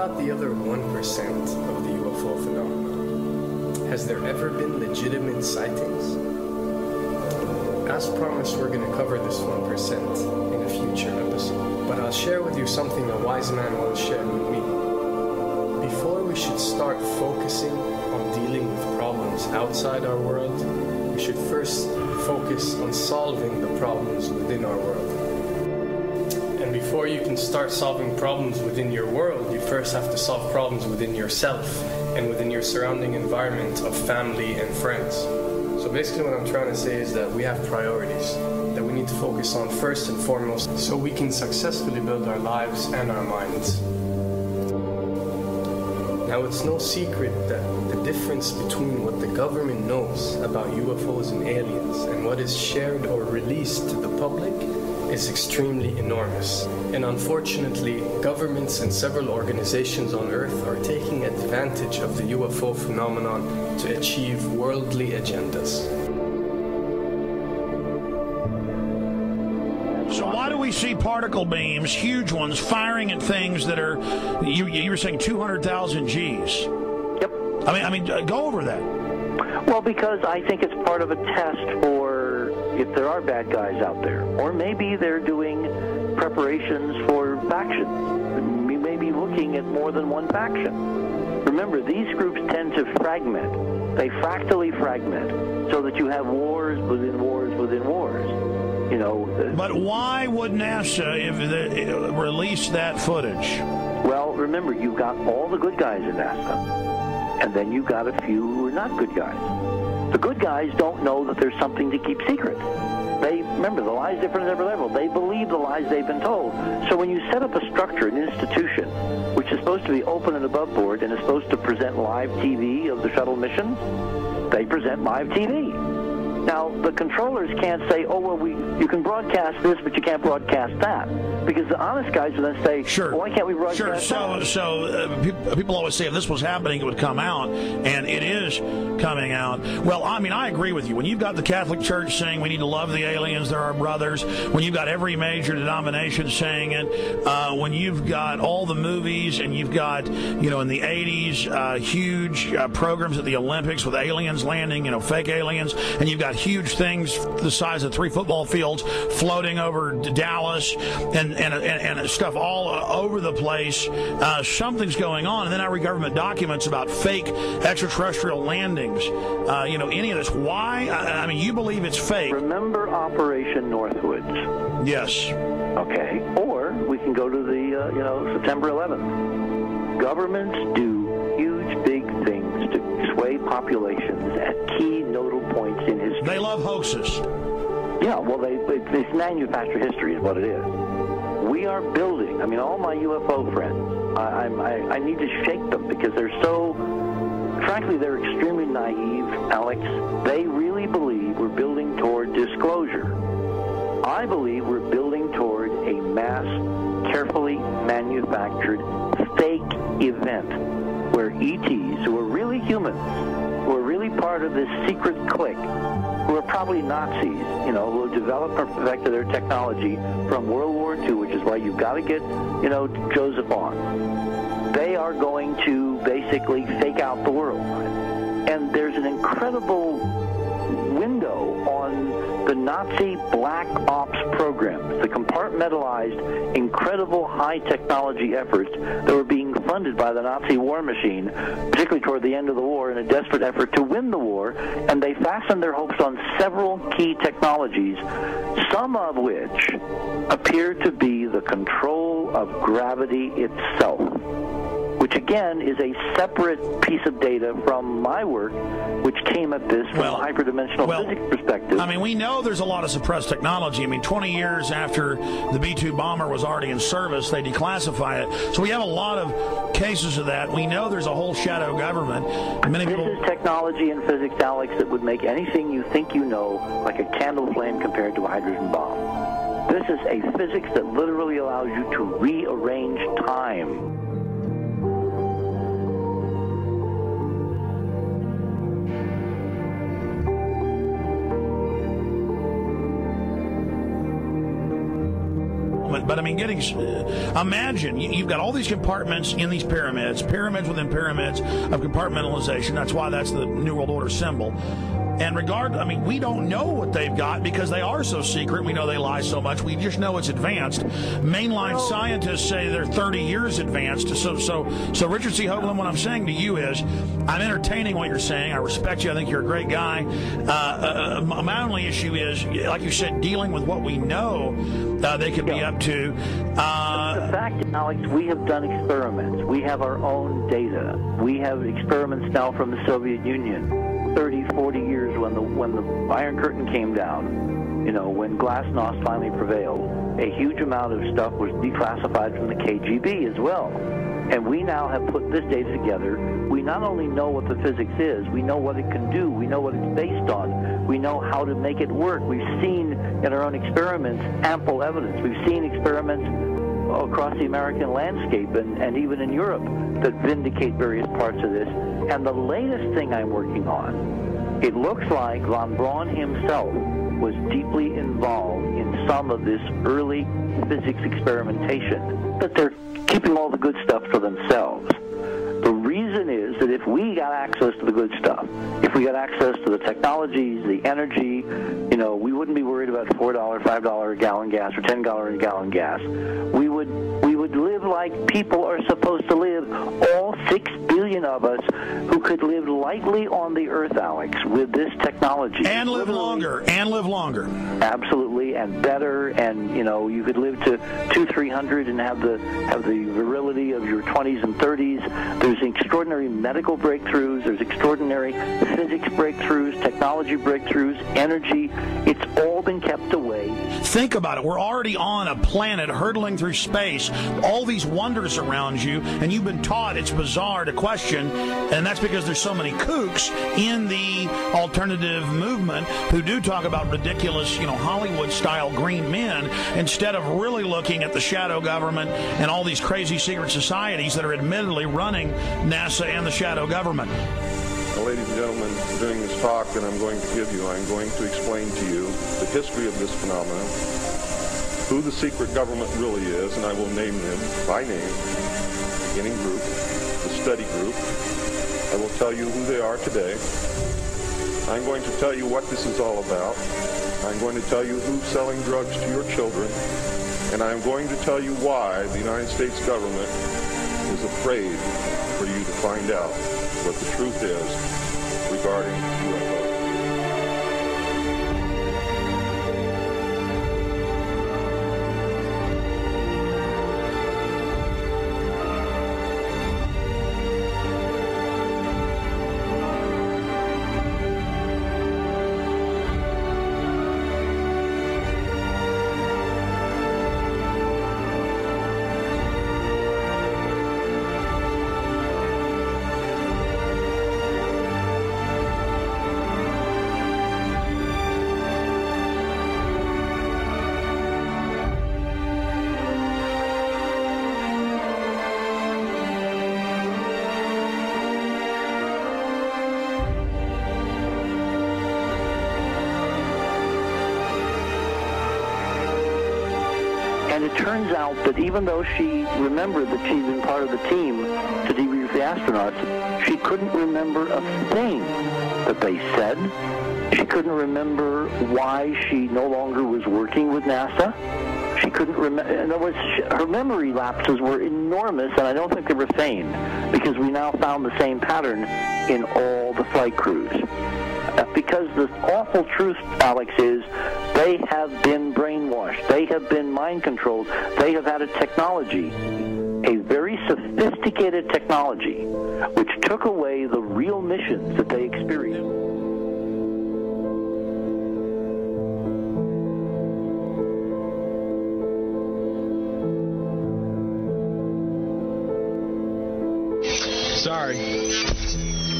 About the other 1% of the UFO phenomenon? Has there ever been legitimate sightings? As promised, we're going to cover this 1% in a future episode. But I'll share with you something a wise man once shared with me. Before we should start focusing on dealing with problems outside our world, we should first focus on solving the problems within our world. And before you can start solving problems within your world, you first have to solve problems within yourself and within your surrounding environment of family and friends. So basically, what I'm trying to say is that we have priorities that we need to focus on first and foremost so we can successfully build our lives and our minds. Now, it's no secret that the difference between what the government knows about UFOs and aliens and what is shared or released to the public is extremely enormous. And unfortunately, governments and several organizations on Earth are taking advantage of the UFO phenomenon to achieve worldly agendas. So why do we see particle beams, huge ones, firing at things that are you, you were saying 200,000 Gs? Yep. I mean, I mean, go over that. Well, because I think it's part of a test for if there are bad guys out there, or maybe they're doing preparations for factions. We may be looking at more than one faction. Remember, these groups tend to fragment. They fractally fragment, so that you have wars within wars within wars. You know. uh, But why would NASA if the, uh, release that footage? Well, remember, you've got all the good guys in NASA, and then you've got a few who are not good guys. The good guys don't know that there's something to keep secret. They remember the lies different at every level. They believe the lies they've been told. So when you set up a structure, an institution, which is supposed to be open and above board and is supposed to present live TV of the shuttle mission, they present live TV. Now, the controllers can't say, oh, well, we, you can broadcast this, but you can't broadcast that. Because the honest guys will then say, Sure. well, why can't we broadcast Sure. that? So, so uh, pe- people always say if this was happening, it would come out, and it is coming out. Well, I mean, I agree with you. When you've got the Catholic Church saying we need to love the aliens, they're our brothers. When you've got every major denomination saying it. Uh, when you've got all the movies, and you've got, you know, in the '80s, uh, huge uh, programs at the Olympics with aliens landing, you know, fake aliens, and you've got huge things the size of three football fields floating over Dallas, and and and, and stuff all over the place. Uh, something's going on, and then I read government documents about fake extraterrestrial landings. Uh, you know, any of this? Why? I, I mean, you believe it's fake? Remember Operation Northwoods, Yes. okay? Or we can go to the, uh, you know, September 11th. Governments do things to sway populations at key nodal points in history. They love hoaxes. Yeah, well, they, they, it's manufacture history is what it is. We are building. I mean, all my UFO friends, I, I, I need to shake them because they're so, frankly, they're extremely naive, Alex. They really believe we're building toward disclosure. I believe we're building toward a mass, carefully manufactured fake event where ETs, who are really humans, who are really part of this secret clique, who are probably Nazis, you know, who developed or perfected their technology from World War II, which is why you've got to get, you know, Joseph on. They are going to basically fake out the world. And there's an incredible window on the Nazi black ops programs, the compartmentalized, incredible high technology efforts that were being funded by the Nazi war machine, particularly toward the end of the war in a desperate effort to win the war, and they fastened their hopes on several key technologies, some of which appear to be the control of gravity itself which again is a separate piece of data from my work, which came at this from Well- a hyperdimensional well, physics perspective. I mean, we know there's a lot of suppressed technology. I mean, 20 years after the B 2 bomber was already in service, they declassify it. So we have a lot of cases of that. We know there's a whole shadow government. Many this people. is technology and physics, Alex, that would make anything you think you know like a candle flame compared to a hydrogen bomb. This is a physics that literally allows you to rearrange time. But I mean, getting imagine you've got all these compartments in these pyramids, pyramids within pyramids of compartmentalization. That's why that's the New World Order symbol. And regard, I mean, we don't know what they've got because they are so secret. We know they lie so much. We just know it's advanced. Mainline scientists say they're 30 years advanced. So, so, so, Richard C. Hoagland, what I'm saying to you is, I'm entertaining what you're saying. I respect you. I think you're a great guy. Uh, uh, my only issue is, like you said, dealing with what we know uh, they could be up to. Uh, the fact, Alex, we have done experiments. We have our own data. We have experiments now from the Soviet Union 30, 40 years when the when the Iron Curtain came down, you know, when Glasnost finally prevailed, a huge amount of stuff was declassified from the KGB as well. And we now have put this data together. We not only know what the physics is, we know what it can do, we know what it's based on, we know how to make it work. We've seen in our own experiments ample evidence. We've seen experiments across the American landscape and, and even in Europe that vindicate various parts of this. And the latest thing I'm working on, it looks like von Braun himself was deeply involved in some of this early physics experimentation, but they're keeping all the good stuff for themselves. The reason is got access to the good stuff, if we got access to the technologies, the energy, you know, we wouldn't be worried about four dollar, five dollar a gallon gas or ten dollar a gallon gas. We would we would live like people are supposed to live. All six billion of us who could live lightly on the earth, Alex, with this technology and live longer and live longer. Absolutely, and better, and you know, you could live to two, three hundred and have the have the virility of your twenties and thirties. There's extraordinary medical breakthroughs. There's extraordinary physics breakthroughs, technology breakthroughs, energy. It's all been kept away. Think about it. We're already on a planet hurtling through space, all these wonders around you, and you've been taught it's bizarre to question, and that's because there's so many kooks in the alternative movement who do talk about ridiculous, you know, Hollywood style green men instead of really looking at the shadow government and all these crazy secret societies that are admittedly running NASA and the shadow government. Ladies and gentlemen, during this talk that I'm going to give you, I'm going to explain to you the history of this phenomenon, who the secret government really is, and I will name them by name, beginning group, the study group. I will tell you who they are today. I'm going to tell you what this is all about. I'm going to tell you who's selling drugs to your children. And I'm going to tell you why the United States government is afraid for you to find out what the truth is regarding UFOs. Turns out that even though she remembered that she'd been part of the team to debrief the astronauts, she couldn't remember a thing that they said. She couldn't remember why she no longer was working with NASA. She couldn't remember. In other words, she, her memory lapses were enormous, and I don't think they were feigned because we now found the same pattern in all the flight crews. Uh, because the awful truth, Alex, is they have been brainwashed. They have been mind controlled. They have had a technology, a very sophisticated technology, which took away the real missions that they experienced. Sorry.